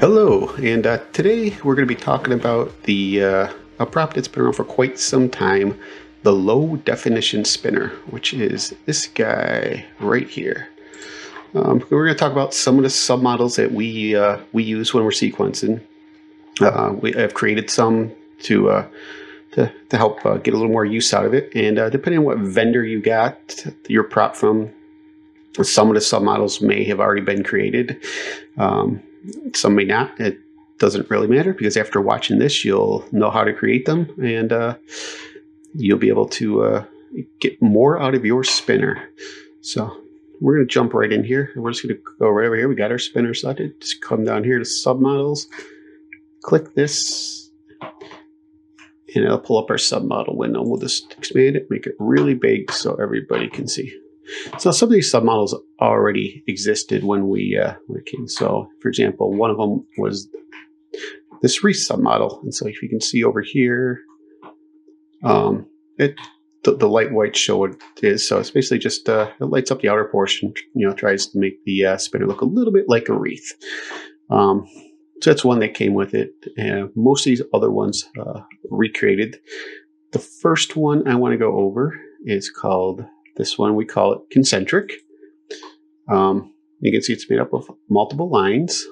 Hello, and uh, today we're going to be talking about the uh, a prop that's been around for quite some time, the low definition spinner, which is this guy right here. Um, we're going to talk about some of the submodels that we uh, we use when we're sequencing. Uh, we have created some to uh, to, to help uh, get a little more use out of it, and depending on what vendor you got your prop from, some of the submodels may have already been created. Um, some may not. It doesn't really matter because after watching this, you'll know how to create them and uh, you'll be able to uh, get more out of your spinner. So we're going to jump right in here. And we're just going to go right over here. We got our spinner selected. Just come down here to submodels, click this, and it'll pull up our submodel window. We'll just expand it, make it really big so everybody can see. So some of these submodels already existed when we, uh, when came. So for example, one of them was this wreath submodel. And so if you can see over here, um, it the, the, light white show what it is. So it's basically just uh, it lights up the outer portion. You know, tries to make the uh, spinner look a little bit like a wreath. Um, so that's one that came with it. And most of these other ones uh, recreated. The first one I want to go over is called this one we call it concentric. Um, you can see it's made up of multiple lines.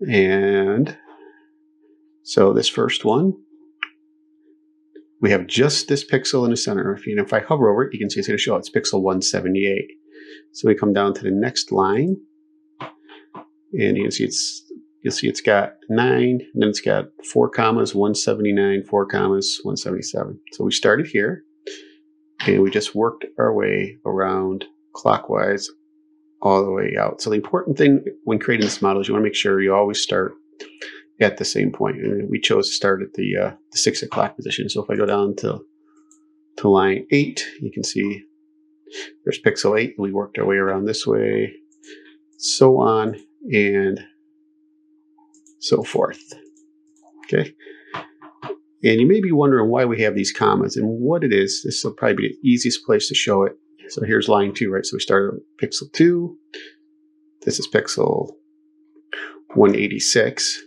And so this first one, we have just this pixel in the center. If, you know, if I hover over it, you can see it's going to show it's pixel 178. So we come down to the next line, and you can see it's you'll see it's got nine, and then it's got four commas, 179, four commas, 177. So we started here, and we just worked our way around clockwise all the way out. So the important thing when creating this model is you want to make sure you always start at the same point. And we chose to start at the, uh, the six o'clock position. So if I go down to to line eight, you can see there's pixel eight. and We worked our way around this way, so on and so forth. Okay. And you may be wondering why we have these commas and what it is. This will probably be the easiest place to show it. So here's line two, right? So we started with pixel two. This is pixel 186.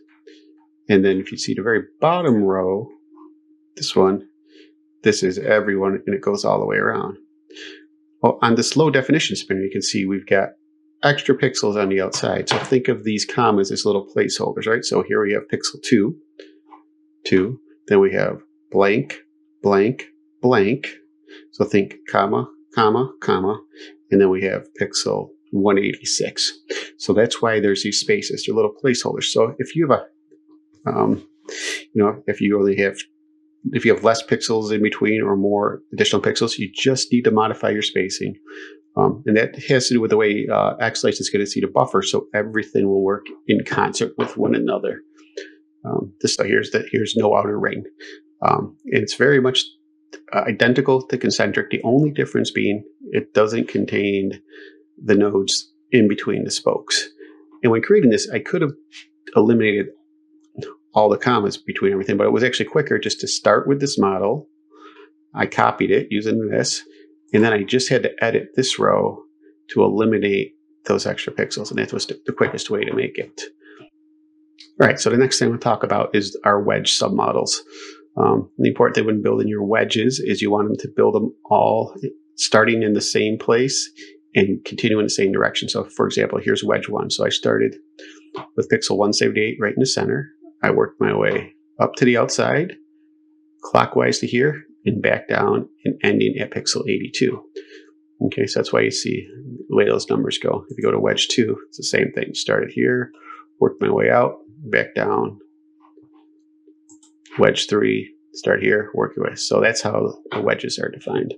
And then if you see the very bottom row, this one, this is everyone and it goes all the way around. Well, on this low definition spinner, you can see we've got extra pixels on the outside. So think of these commas as little placeholders, right? So here we have pixel two, two, then we have blank, blank, blank. So think comma, comma, comma, and then we have pixel 186. So that's why there's these spaces. They're little placeholders. So if you have a, um, you know, if you only have, if you have less pixels in between or more additional pixels, you just need to modify your spacing. Um, and that has to do with the way uh, xLights is going to see the buffer, so everything will work in concert with one another. Um, this here's that here's no outer ring. Um, it's very much uh, identical to concentric. The only difference being it doesn't contain the nodes in between the spokes. And when creating this, I could have eliminated all the commas between everything, but it was actually quicker just to start with this model. I copied it using this, and then I just had to edit this row to eliminate those extra pixels, and that was the quickest way to make it. All right, so the next thing we'll talk about is our wedge submodels. Um, the important thing when building your wedges is you want them to build them all starting in the same place and continue in the same direction. So, for example, here's wedge one. So I started with pixel 178 right in the center. I worked my way up to the outside, clockwise to here, and back down and ending at pixel 82. Okay, so that's why you see the way those numbers go. If you go to wedge two, it's the same thing. Started here, worked my way out, back down, wedge three, start here, work your way. So that's how the wedges are defined.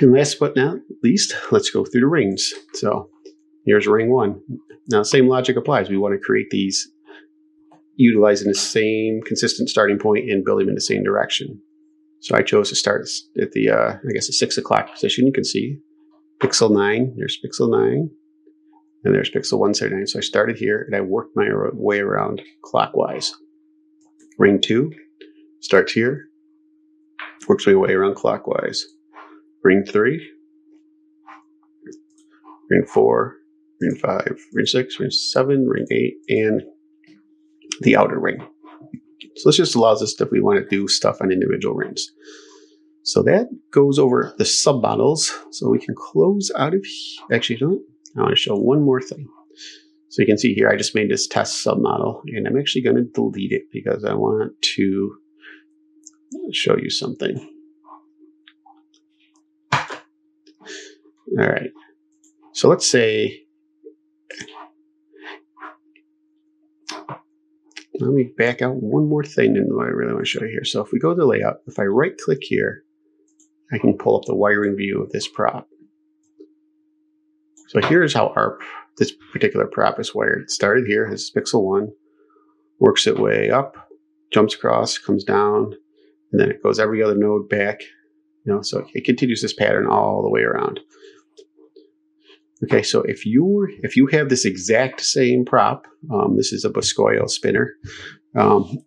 And last but not least, let's go through the rings. So here's ring one. Now, same logic applies. We want to create these utilizing the same consistent starting point and building in the same direction. So I chose to start at the, uh, I guess, the six o'clock position. You can see pixel nine. There's pixel nine. And there's pixel 179. So I started here and I worked my way around clockwise. Ring two starts here, works my way around clockwise. Ring three, ring four, ring 5, ring 6, ring 7, ring 8, and the outer ring. So this just allows us if we want to do stuff on individual rings. So that goes over the submodels. So we can close out of, here. actually, don't, I want to show one more thing. So you can see here, I just made this test submodel and I'm actually going to delete it because I want to show you something. All right. So let's say, let me back out one more thing than what I really want to show you here. So if we go to layout, if I right click here, I can pull up the wiring view of this prop. So here's how our this particular prop is wired. It started here as pixel one, works its way up, jumps across, comes down, and then it goes every other node back. You know, so it continues this pattern all the way around. Okay, so if you if you have this exact same prop, um, this is a Boscoyo spinner, um,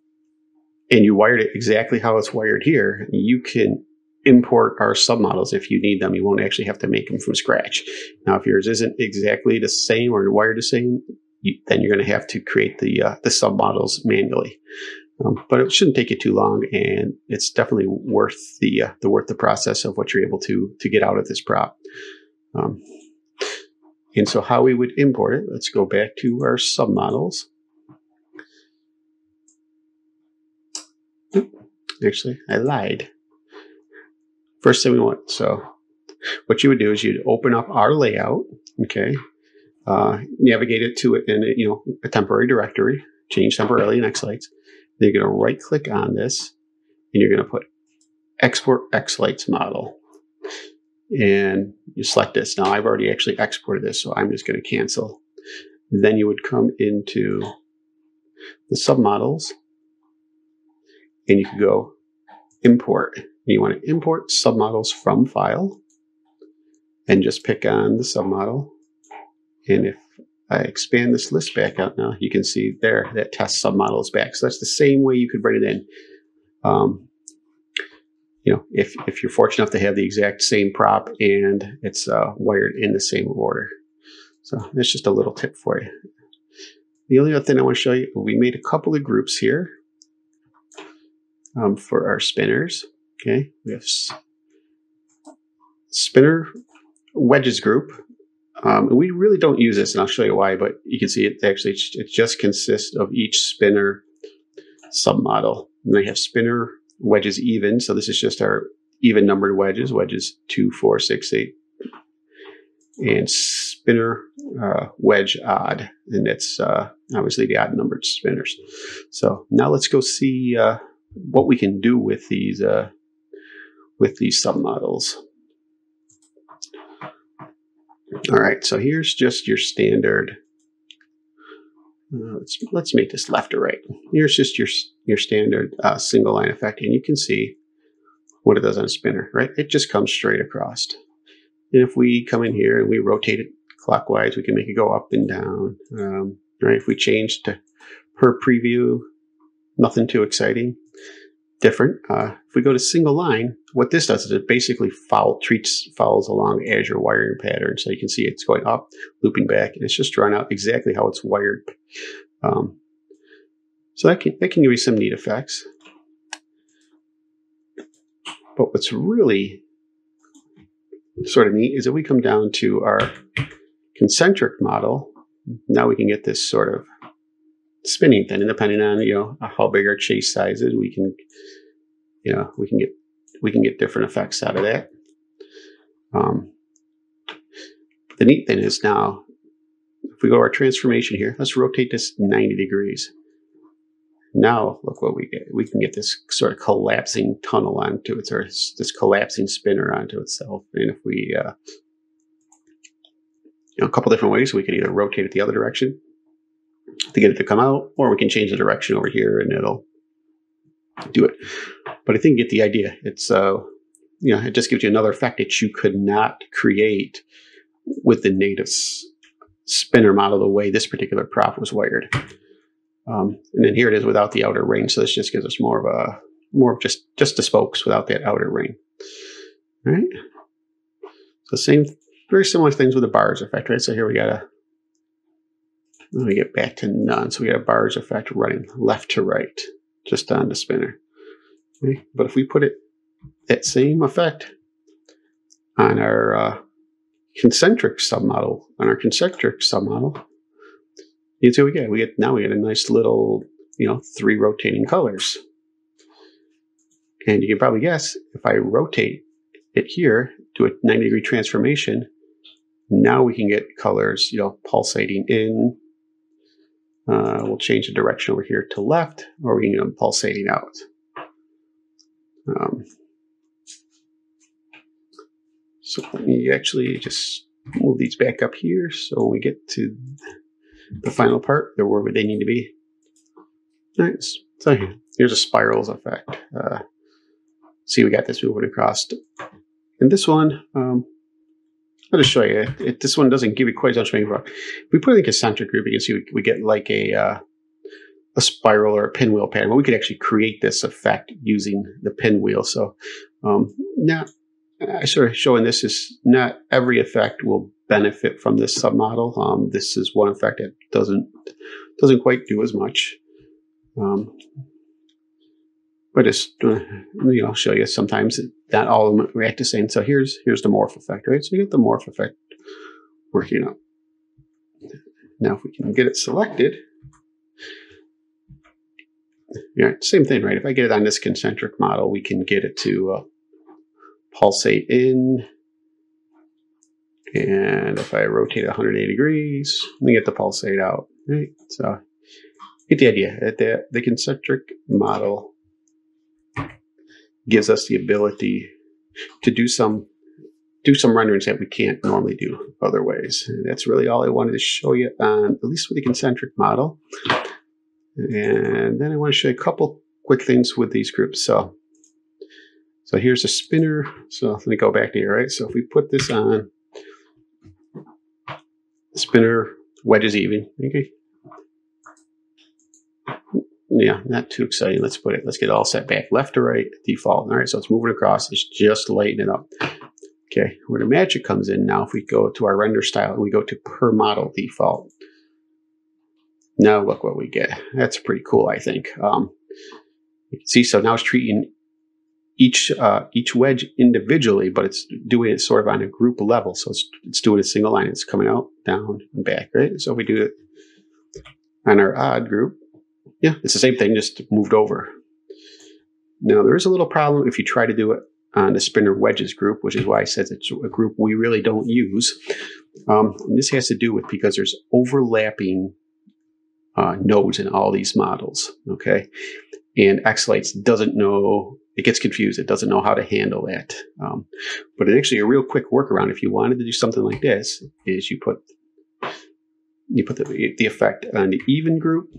and you wired it exactly how it's wired here, you can import our submodels if you need them. You won't actually have to make them from scratch. Now, if yours isn't exactly the same or wired the same, you, then you're going to have to create the uh, the submodels manually. Um, but it shouldn't take you too long, and it's definitely worth the uh, the worth the process of what you're able to to get out of this prop. Um, and so, how we would import it? Let's go back to our submodels. Actually, I lied. First thing we want. So, what you would do is you'd open up our layout. Okay, uh, navigate it to it in a, you know a temporary directory. Change temporarily in Xlights. Then you're going to right click on this, and you're going to put export Xlights model and you select this. Now I've already actually exported this, so I'm just going to cancel. Then you would come into the submodels and you can go import. You want to import submodels from file and just pick on the submodel. And if I expand this list back out now, you can see there that test submodel is back. So that's the same way you could bring it in. Um, you know, if, if you're fortunate enough to have the exact same prop and it's uh, wired in the same order. So that's just a little tip for you. The only other thing I want to show you, we made a couple of groups here um, for our spinners. Okay, we have spinner wedges group. Um, and we really don't use this, and I'll show you why, but you can see it actually, it just consists of each spinner submodel. And they have spinner wedges even. So this is just our even numbered wedges, wedges two, four, six, eight, and spinner uh, wedge odd, and that's uh, obviously the odd numbered spinners. So now let's go see uh, what we can do with these uh, with these submodels. All right, so here's just your standard uh, let's let's make this left or right. Here's just your your standard uh, single line effect, and you can see what it does on a spinner, right? It just comes straight across. And if we come in here and we rotate it clockwise, we can make it go up and down. Um, right? If we change to per preview, nothing too exciting different. Uh, if we go to single line, what this does is it basically follow, treats follows along as your wiring pattern. So you can see it's going up, looping back, and it's just drawing out exactly how it's wired. Um, so that can, that can give you some neat effects. But what's really sort of neat is that we come down to our concentric model. Now we can get this sort of spinning thing. And depending on you know how big our chase size is, we can you know we can get we can get different effects out of that. Um, the neat thing is now, if we go our transformation here, let's rotate this 90 degrees. Now look what we get. We can get this sort of collapsing tunnel onto it, or this collapsing spinner onto itself. And if we, uh, you know, a couple different ways, we could either rotate it the other direction to get it to come out, or we can change the direction over here and it'll do it. But I think you get the idea. It's uh, you know, it just gives you another effect that you could not create with the native spinner model the way this particular prop was wired. Um, and then here it is without the outer ring. So this just gives us more of a more of just just the spokes without that outer ring. All right. So same, very similar things with the bars effect, right? So here we got a Then we get back to none. So we got a bars effect running left to right, just on the spinner. Okay. But if we put it that same effect on our uh, concentric submodel, on our concentric submodel, you see what we get. We get now we get a nice little, you know, three rotating colors. And you can probably guess if I rotate it here, do a 90 degree transformation, now we can get colors, you know, pulsating in. Uh, we'll change the direction over here to left, or we can get them pulsating out. Um, so let me actually just move these back up here so we get to the final part, they're where they need to be. Nice. So here's a spirals effect. Uh, see, we got this moving across. And this one, um, I'll just show you. It, this one doesn't give you quite as much. If we put it in a concentric group, you can see we, we get like a uh, a spiral or a pinwheel pattern. But we could actually create this effect using the pinwheel. So um, now, I sort of showing this is not every effect will benefit from this submodel. Um, this is one effect that doesn't doesn't quite do as much. Um, but just uh, you know, show you sometimes that all of them react the same. So here's here's the morph effect, right? So you get the morph effect working up. Now if we can get it selected, yeah, same thing, right? If I get it on this concentric model, we can get it to uh, pulsate in. And if I rotate 180 degrees, we get the pulsate out, right? So get the idea. The, the concentric model gives us the ability to do some do some renderings that we can't normally do other ways. And that's really all I wanted to show you on at least with the concentric model. And then I want to show you a couple quick things with these groups. So, so here's a spinner. So let me go back to here, right? So if we put this on, spinner wedges even. Okay, yeah, not too exciting. Let's put it, let's get all set back left to right, default. All right, so it's moving across. It's just lighting it up. Okay, where the magic comes in now, if we go to our render style and we go to per model default, now look what we get. That's pretty cool, I think. Um, you can see, so now it's treating each uh, each wedge individually, but it's doing it sort of on a group level. So it's, it's doing a single line. It's coming out, down, and back, right? So if we do it on our odd group, yeah, it's the same thing, just moved over. Now, there is a little problem if you try to do it on the spinner wedges group, which is why I said it's a group we really don't use. Um, this has to do with because there's overlapping uh, nodes in all these models, okay? And Xlights doesn't know, it gets confused. It doesn't know how to handle that. Um, but actually, a real quick workaround, if you wanted to do something like this, is you put you put the, the effect on the even group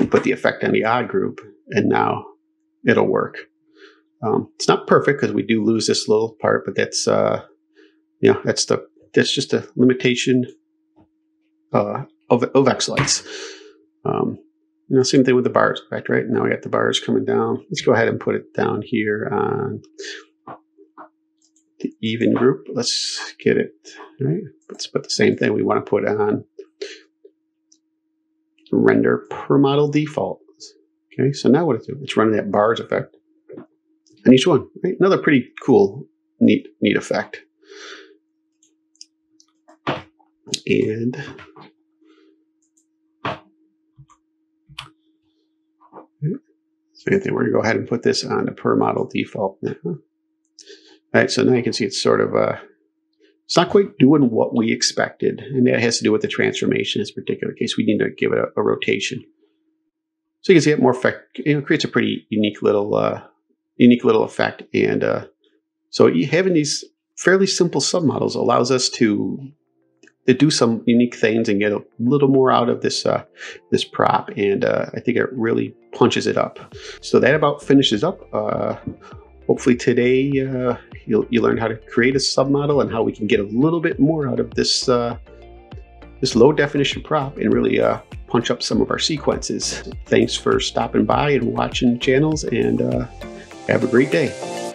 and put the effect on the odd group, and now it'll work. Um, it's not perfect because we do lose this little part, but that's uh, you know that's the that's just a limitation uh, of of Xlights. Um, you know, same thing with the bars effect, right? Now we got the bars coming down. Let's go ahead and put it down here on the even group. Let's get it right. Let's put the same thing we want to put on render per model default. Okay, so now what it's doing, it's running that bars effect on each one. Right? Another pretty cool, neat, neat effect. And same thing, we're gonna go ahead and put this on the per model default now. All right, so now you can see it's sort of uh, it's not quite doing what we expected. And that has to do with the transformation in this particular case. We need to give it a, a rotation. So you can see it more effect, know, creates a pretty unique little, uh, unique little effect. And uh, so having these fairly simple submodels allows us to to do some unique things and get a little more out of this uh, this prop. And uh, I think it really punches it up. So that about finishes up. Uh, hopefully today uh, you'll, you learn how to create a submodel and how we can get a little bit more out of this uh, this low definition prop and really uh, punch up some of our sequences. Thanks for stopping by and watching channels and uh, have a great day.